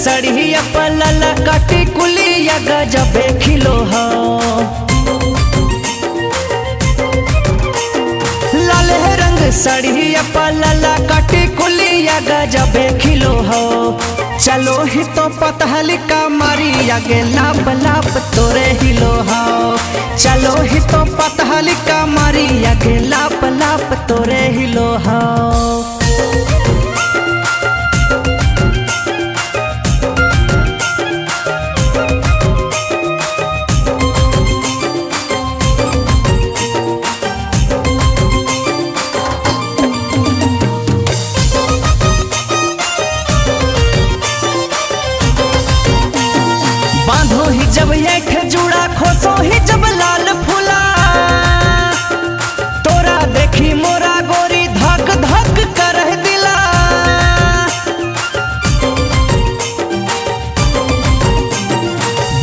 सड़िया पलला, काटी कुलिया गजबे खिलो लाल रंग सड़िया पलला, काटी कुलिया गजबे खिलो चलो ही तो पतहली का मारी आगे लाप लाप तोरे हिलो चलो ही तो पतहली ही जब एक जुड़ा खोसो ही जब लाल फूला। तोरा देखी मोरा गोरी धक धक कर दिला।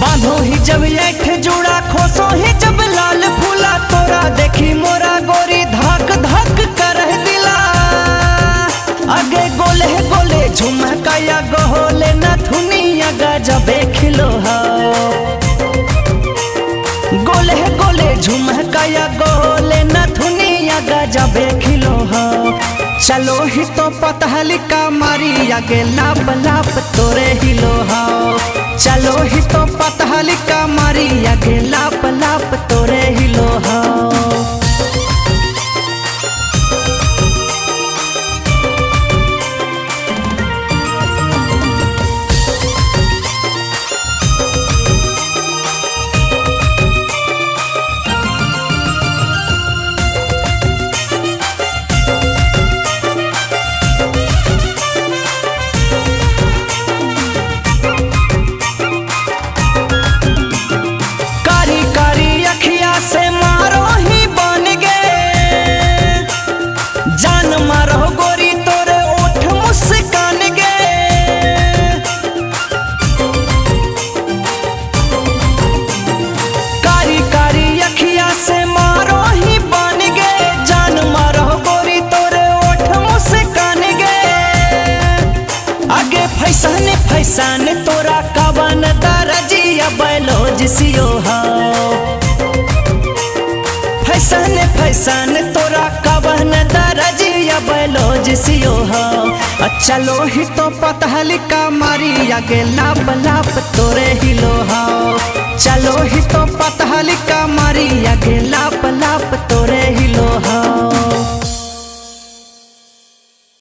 बांधो ही जब एक जुड़ा खोसो ही जब लाल फूला। तोरा देखी मोरा गोरी धक धक कर दिला। आगे गोले गोले झुमकाया, गोले नथुनिया गजबे गोले गोले झुमकाया गोले, नथुनिया गजबे खिलो चलो ही तो पतहली का मारी, आगे लाप लाप तोरे हिलो हो। चलो ही तो पतहली सियो फैसन, फैसान, तोरा कवन दरजिया बैलोज सियो चलो ही। तो पतहल का मारी, आगे लाप लाप तोरे हिलो हाओ चलो ही तो पतह